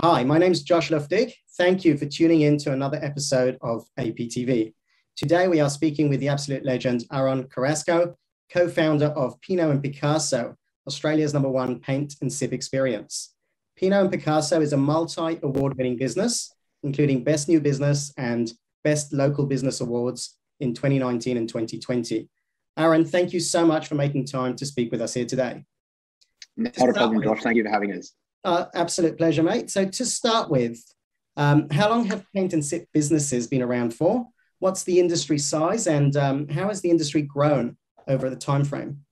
Hi, my name is Josh Luftig. Thank you for tuning in to another episode of APTV. Today we are speaking with the absolute legend Aaron Carrasco, co-founder of Pinot and Picasso, Australia's number one paint and sip experience. Pinot and Picasso is a multi-award winning business, including Best New Business and Best Local Business Awards in 2019 and 2020. Aaron, thank you so much for making time to speak with us here today. Not a problem, Josh. Thank you for having us. Uh, absolute pleasure, mate. So to start with, um, how long have paint and sip businesses been around for? What's the industry size, and um, how has the industry grown over the time frame?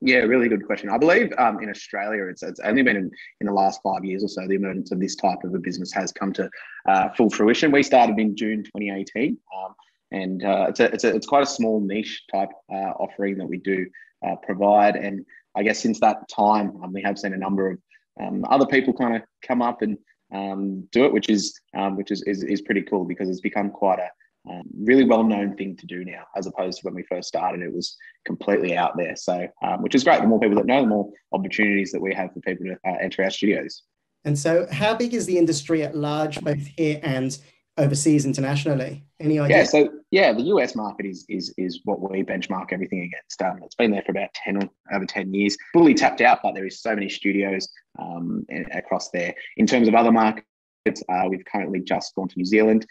Yeah, really good question. I believe um, in Australia, it's, it's only been in, in, the last five years or so the emergence of this type of a business has come to uh, full fruition. We started in June 2018, um, and uh, it's, a, it's, a, it's quite a small niche type uh, offering that we do uh, provide. And I guess since that time, um, we have seen a number of um, other people kind of come up and um, do it, which is um, which is, is, is pretty cool because it's become quite a um, really well known thing to do now, as opposed to when we first started, it was completely out there. So, um, which is great. The more people that know, the more opportunities that we have for people to uh, enter our studios. And so, how big is the industry at large, both here and overseas internationally? Any idea? Yeah, so yeah, the US market is is is what we benchmark everything against. Um, it's been there for about ten over ten years, fully tapped out, but there is so many studios um, across there. In terms of other markets. Uh, we've currently just gone to New Zealand,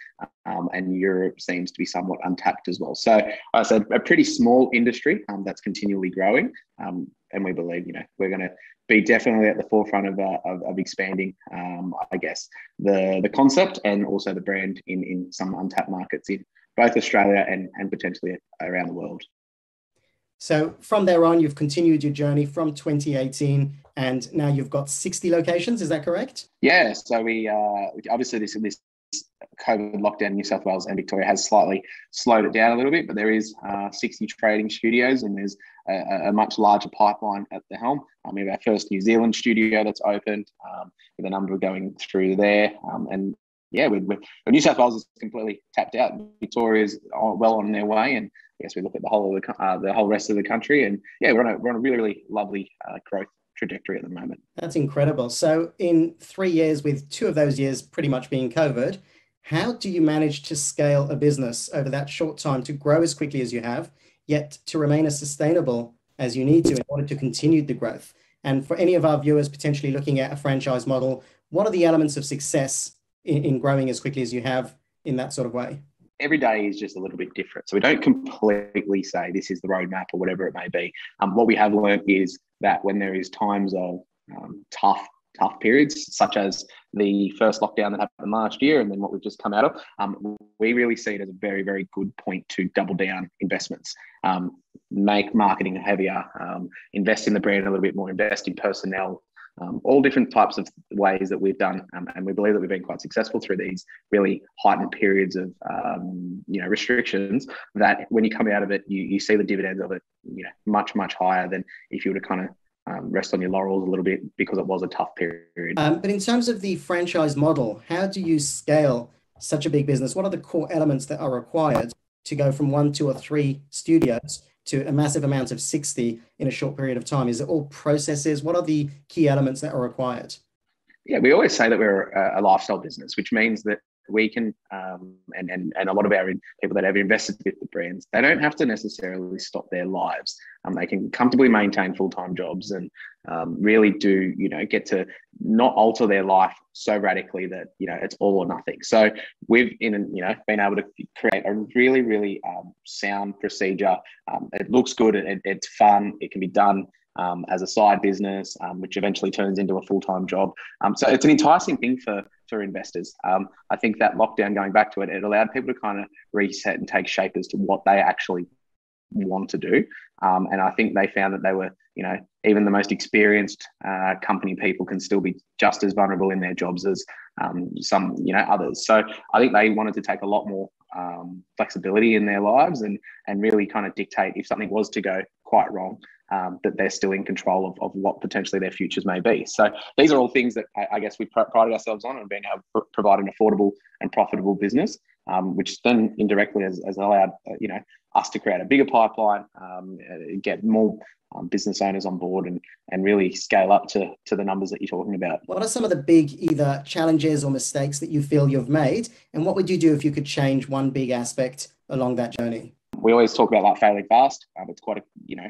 um, and Europe seems to be somewhat untapped as well. So, I said a pretty small industry um, that's continually growing, um, and we believe you know we're going to be definitely at the forefront of, uh, of, of, expanding, um, I guess, the, the concept and also the brand in, in some untapped markets in both Australia and, and potentially around the world. So from there on, you've continued your journey from 2018 and now you've got 60 locations. Is that correct? Yeah. So we uh, obviously this, this COVID lockdown in New South Wales and Victoria has slightly slowed it down a little bit, but there is uh, 60 trading studios and there's a, a, much larger pipeline at the helm. Um, we have our first New Zealand studio that's opened um, with a number going through there. Um, and yeah, we we New South Wales is completely tapped out. Victoria is well on their way. And I guess we look at the whole of the, uh, the whole rest of the country. And yeah, we're on a, we're on a really, really lovely uh, growth trajectory at the moment. That's incredible. So, in three years, with two of those years pretty much being COVID, how do you manage to scale a business over that short time to grow as quickly as you have, yet to remain as sustainable as you need to in order to continue the growth? And for any of our viewers potentially looking at a franchise model, what are the elements of success in, in growing as quickly as you have in that sort of way? every day is just a little bit different. So we don't completely say this is the roadmap or whatever it may be. Um, what we have learned is that when there is times of um, tough tough periods, such as the first lockdown that happened last year and then what we've just come out of, um, we really see it as a very, very good point to double down investments, um, make marketing heavier, um, invest in the brand a little bit more, invest in personnel. Um, all different types of ways that we've done, um, and we believe that we've been quite successful through these really heightened periods of um, you know restrictions. That when you come out of it, you, you see the dividends of it, you know, much much higher than if you were to kind of um, rest on your laurels a little bit because it was a tough period. Um, but in terms of the franchise model, how do you scale such a big business? What are the core elements that are required to go from one, two, or three studios to a massive amount of 60 in a short period of time? Is it all processes? What are the key elements that are required? Yeah, we always say that we're a, lifestyle business, which means that we can um, and, and and a lot of our people that have invested with the brands they don't have to necessarily stop their lives. Um, they can comfortably maintain full-time jobs and um, really do you know get to not alter their life so radically that you know it's all or nothing. So we've in you know been able to create a really really um, sound procedure. Um, it looks good it, it's fun it can be done um, as a side business, um, which eventually turns into a full time job. Um, so it's an enticing thing for for investors. Um, I think that lockdown, going back to it, it allowed people to kind of reset and take shape as to what they actually want to do. Um, and I think they found that they were, you know, even the most experienced uh, company people can still be just as vulnerable in their jobs as um, some, you know, others. So I think they wanted to take a lot more um, flexibility in their lives and and really kind of dictate if something was to go quite wrong, um, that they're still in control of, of what potentially their futures may be. So these are all things that I, I guess we pr- prided ourselves on and being able to provide an affordable and profitable business. um, which then indirectly has, has allowed uh, you know us to create a bigger pipeline, um, uh, get more um, business owners on board, and and really scale up to to the numbers that you're talking about. What are some of the big either challenges or mistakes that you feel you've made, and what would you do if you could change one big aspect along that journey? We always talk about like failing fast. Um, it's quite a you know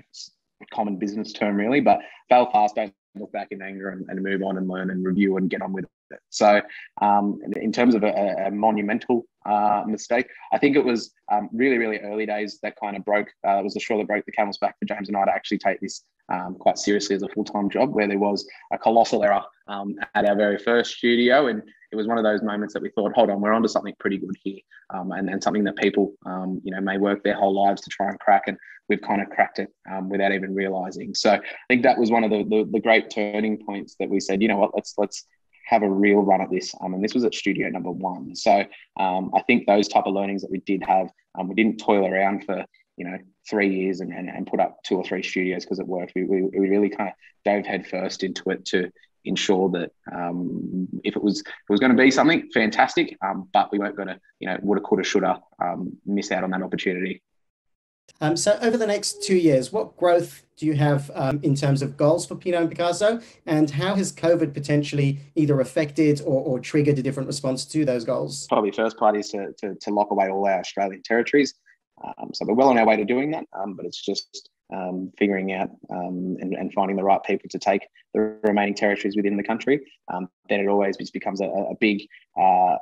common business term really, but fail fast, don't look back in anger and, and move on and learn and review and get on with it. So, um, in terms of a, a monumental uh, mistake, I think it was um, really, really early days that kind of broke, uh, was the straw that broke the camel's back for James and I to actually take this um, quite seriously as a full time job, where there was a colossal error um, at our very first studio. And it was one of those moments that we thought, hold on, we're onto something pretty good here, um, and, and something that people, um, you know, may work their whole lives to try and crack. And we've kind of cracked it um, without even realizing. So I think that was one of the, the, the great turning points that we said, you know what, let's let's have a real run at this. Um, and this was at studio number one. So um, I think those type of learnings that we did have, um, we didn't toil around for you know three years and, and, and put up two or three studios because it worked. We, we, we really kind of dove headfirst into it to ensure that um, if it was if it was going to be something fantastic, um, but we weren't going to you know woulda coulda shoulda um, miss out on that opportunity. Um, so over the next two years, what growth do you have um, in terms of goals for Pinot and Picasso? And how has COVID potentially either affected or, or triggered a different response to those goals? Probably first part is to, to, to lock away all our Australian territories. Um, so we're well on our way to doing that, um, but it's just um, figuring out um, and, and, finding the right people to take the remaining territories within the country. Um, then it always becomes a, a big uh,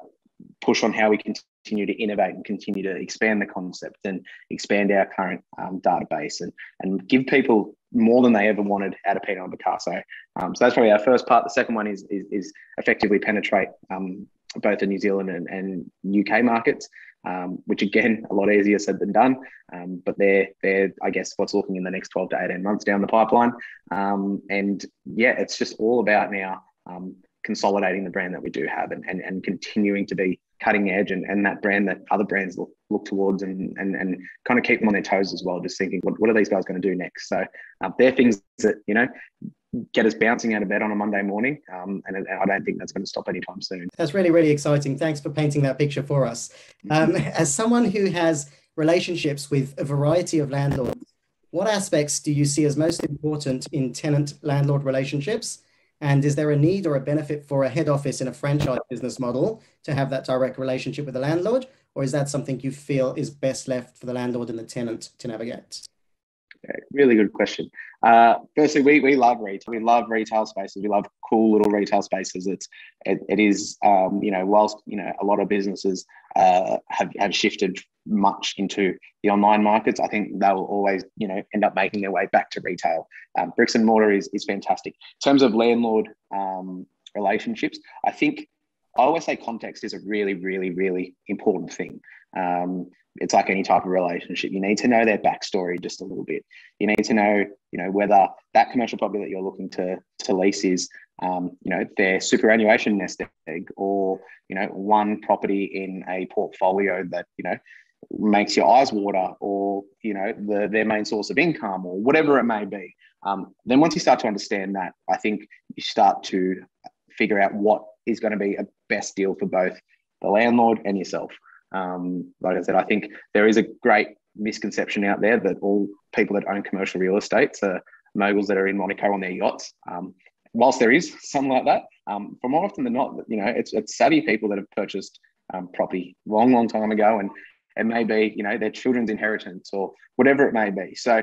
push on how we continue to innovate and continue to expand the concept and expand our current um, database and, and give people more than they ever wanted out of Pinot and Picasso. Um, so that's probably our first part. The second one is, is, is effectively penetrate um, both the New Zealand and, and UK markets, um, which again, a lot easier said than done. Um, but they're, they're, I guess, what's looking in the next 12 to 18 months down the pipeline. Um, and yeah, it's just all about now um, consolidating the brand that we do have and, and, and continuing to be cutting edge and, and that brand that other brands look, look towards and, and, and kind of keep them on their toes as well, just thinking, what, what are these guys going to do next? So uh, they're things that, you know, get us bouncing out of bed on a Monday morning. Um, and, and, I don't think that's going to stop anytime soon. That's really, really exciting. Thanks for painting that picture for us. Um, as someone who has relationships with a variety of landlords, what aspects do you see as most important in tenant landlord relationships? And is there a need or a benefit for a head office in a franchise business model to have that direct relationship with the landlord? Or is that something you feel is best left for the landlord and the tenant to navigate? Really good question. Uh, firstly, we, we love retail. We love retail spaces. We love cool little retail spaces. It's it, it is um, you know whilst you know a lot of businesses uh, have have shifted much into the online markets, I think they will always you know end up making their way back to retail. Um, bricks and mortar is is fantastic. In terms of landlord um, relationships, I think I always say context is a really really really important thing. Um, it's like any type of relationship. You need to know their backstory just a little bit. You need to know, you know, whether that commercial property that you're looking to to lease is, um, you know, their superannuation nest egg, or you know, one property in a portfolio that you know makes your eyes water, or you know, the, their main source of income, or whatever it may be. Um, then once you start to understand that, I think you start to figure out what is going to be a best deal for both the landlord and yourself. Um, like I said, I think there is a great misconception out there that all people that own commercial real estate are moguls that are in Monaco on their yachts. Um, whilst there is some like that, um, for more often than not, you know, it's, it's savvy people that have purchased um, property long, long time ago, and it may be, you know, their children's inheritance or whatever it may be. So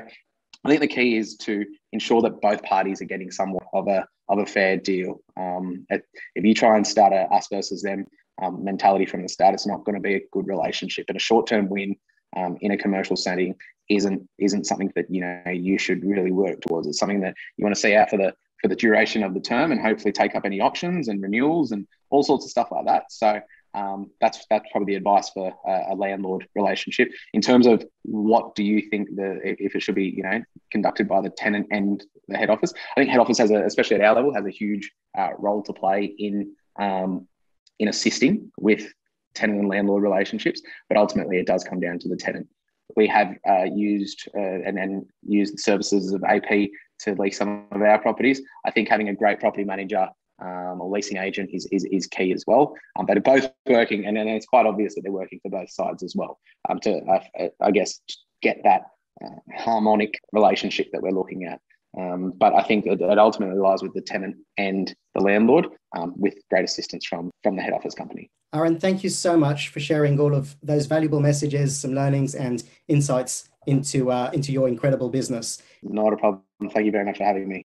I think the key is to ensure that both parties are getting somewhat of a of a fair deal. Um, if you try and start a us versus them um, mentality from the start, it's not going to be a good relationship. And a short term win um, in a commercial setting isn't isn't something that you know you should really work towards. It's something that you want to see out for the for the duration of the term and hopefully take up any options and renewals and all sorts of stuff like that. So um, that's that's probably the advice for a, a, landlord relationship. In terms of what do you think the if it should be you know conducted by the tenant and the head office, I think head office has a especially at our level has a huge uh, role to play in um, in assisting with tenant and landlord relationships, but ultimately it does come down to the tenant. We have uh, used uh, and then used the services of AP to lease some of our properties. I think having a great property manager um, or leasing agent is, is, is key as well. Um, but both working, and then it's quite obvious that they're working for both sides as well um, to, uh, I guess, get that uh, harmonic relationship that we're looking at. Um, but I think it, it, ultimately lies with the tenant and the landlord um, with great assistance from, from the head office company. Aaron, thank you so much for sharing all of those valuable messages, some learnings and insights into, uh, into your incredible business. Not a problem. Thank you very much for having me.